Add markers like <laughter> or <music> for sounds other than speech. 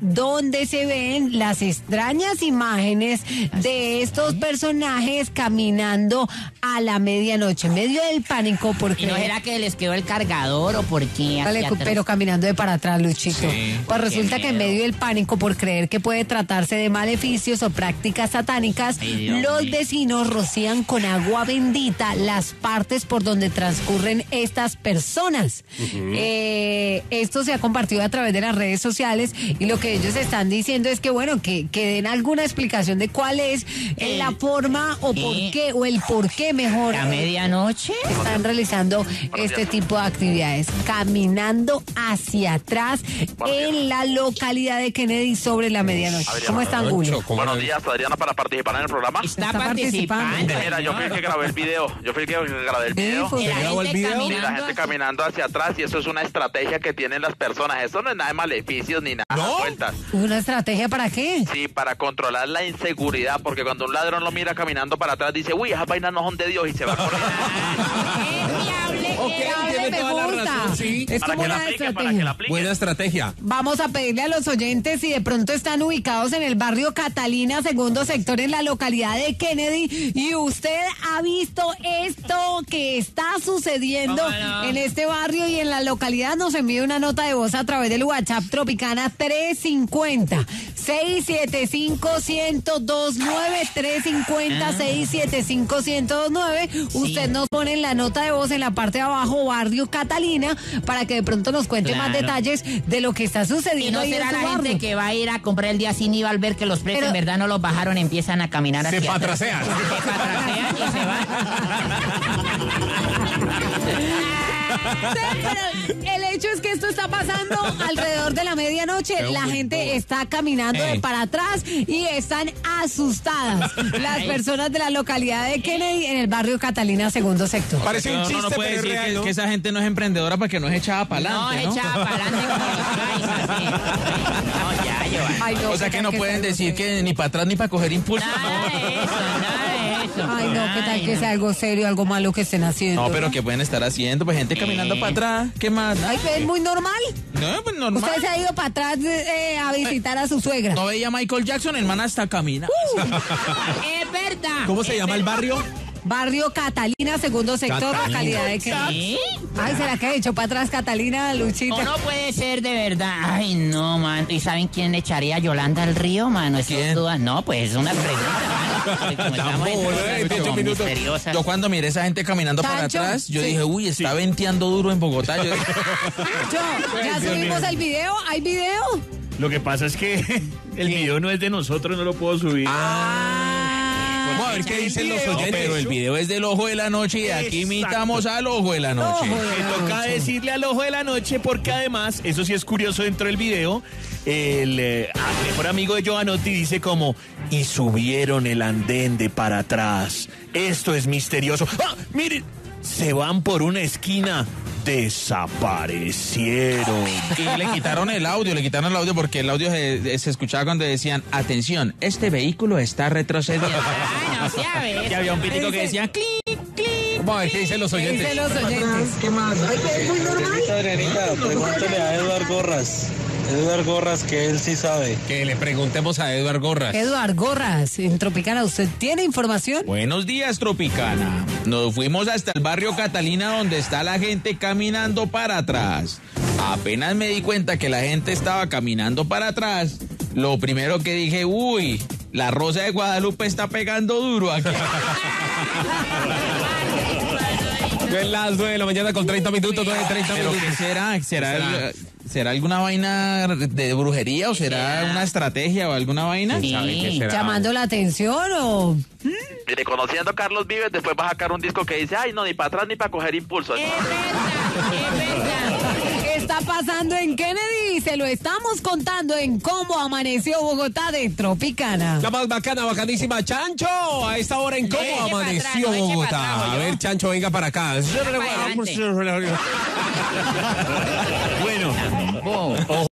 donde se ven las extrañas imágenes de estos personajes caminando a la medianoche, en medio del pánico, porque... ¿Y no era que les quedó el cargador o por qué? Vale, hacia atrás? pero caminando de para atrás, Luchito. Sí. Pues resulta que en medio del pánico por creer que puede tratarse de maleficios o prácticas satánicas, Ay, los mío. vecinos rocían con agua bendita las partes por donde transcurren estas personas. Eh, esto se ha compartido a través de las redes sociales y lo que ellos están diciendo es que, bueno, que, que den alguna explicación de cuál es eh, la forma o por eh, qué, o el por qué mejor. ¿A medianoche? están realizando este tipo de actividades, caminando hacia atrás en la localidad de Kennedy sobre la medianoche. ¿Cómo están, Julio? Buenos días, Adriana, para participar en el programa. Está, Está participando. Mira, yo fui el que grabé el video. Yo fui el que grabé el video. Y la grabó el gente video? La caminando gente hacia- caminando hacia atrás y eso es una estrategia que tienen las personas. Eso no es nada de maleficios ni nada ¿No? Vueltas. ¿Una estrategia para qué? Sí, para controlar la inseguridad, porque cuando un ladrón lo mira caminando para atrás dice, uy, esas vainas no son de Dios y se va corriendo. <laughs> Me toda la gusta. razón, sí. Es para como una aplique, estrategia. Buena estrategia. Vamos a pedirle a los oyentes si de pronto están ubicados en el barrio Catalina, segundo sector en la localidad de Kennedy, y usted ha visto esto que está sucediendo en este barrio y en la localidad, nos envía una nota de voz a través del WhatsApp Tropicana 350 675 1029 350 675 1029. Usted nos pone en la nota de voz en la parte de abajo barrio Catalina para que de pronto nos cuente más detalles de lo que está Y sucediendo no ahí en será su la gente que va a ir a comprar el día sin IVA al ver que los precios Pero- en verdad no los bajaron, empiezan a caminar Se hacia atrás. patrasean. Se patrasean y se <laughs> Sí, pero el hecho es que esto está pasando alrededor de la medianoche. La gente está caminando de Ey. para atrás y están asustadas. Las personas de la localidad de Kennedy en el barrio Catalina, segundo sector. Parece un chiste, no, no puede pero es decir real, que, ¿no? que esa gente no es emprendedora porque no es echada para adelante, ¿no? echada para adelante O sea ¿qué que no pueden decir que ni para atrás ni para coger impulso. Nada de eso, nada de Ay, no, ¿qué tal que sea algo serio, algo malo que estén haciendo? No, pero que pueden estar haciendo, pues gente caminando Eh. para atrás. ¿Qué más? Ay, es muy normal. No, pues normal. Usted se ha ido para atrás eh, a visitar a su suegra. No veía a Michael Jackson, el man hasta camina. <laughs> Es verdad. ¿Cómo se llama el barrio? Barrio Catalina, segundo sector, Catalina. localidad de. ¿Sí? Ay, ¿será que ha hecho para atrás Catalina, Luchita? No, no puede ser de verdad. Ay, no, man. ¿Y saben quién echaría a Yolanda al río, mano? ¿Quién? es duda. No, pues es una pregunta, mano. Porque Como estamos en Tampoco, cosas como 18 minutos. misteriosas. Yo cuando miré esa gente caminando para atrás, yo sí. dije, uy, está venteando duro en Bogotá. Yo dije, Yo, ya subimos el video, ¿hay video? Lo que pasa es que <laughs> el video no es de nosotros, no lo puedo subir. Vamos a ver qué dicen los no, oyentes. pero el video es del ojo de la noche y aquí imitamos al ojo de la noche. Me toca decirle al ojo de la noche porque además, eso sí es curioso dentro del video, el eh, ah, mejor amigo de Giovanotti dice como, y subieron el andén de para atrás. Esto es misterioso. ¡Ah! Miren, se van por una esquina. Desaparecieron. Y le quitaron el audio, le quitaron el audio porque el audio se, se escuchaba cuando decían, atención, este vehículo está retrocediendo. Ay, no y había un pitico que decía, clic, clic. Vamos a ver qué dicen los ¿Qué oyentes. dicen los oyentes? Adrianita, pregúntale a Eduard Gorras. Eduard Gorras que él sí sabe. Que le preguntemos a Eduard Gorras. Eduard Gorras, en Tropicana, ¿usted tiene información? Buenos días, Tropicana. Nos fuimos hasta el barrio Catalina donde está la gente caminando para atrás. Apenas me di cuenta que la gente estaba caminando para atrás, lo primero que dije, uy, la Rosa de Guadalupe está pegando duro aquí. Son las 9 de la mañana con 30 minutos, 9 30 ¿Pero qué será? ¿Será, será? el- ¿será alguna vaina de brujería o será una estrategia o alguna vaina? Sí. ¿Sabe qué será? ¿Llamando la atención o...? Mire, conociendo a Carlos Vives, después va a sacar un disco que dice, ay, no, ni para atrás ni para coger impulso. Es verdad, es verdad. ¿Qué está pasando en Kennedy? Se lo estamos contando en cómo amaneció Bogotá de Tropicana. La más bacana, bacanísima, Chancho. A esta hora en cómo atrás, amaneció no Bogotá. atrás, A ver, Chancho, venga para acá. <laughs> Bueno, Bo.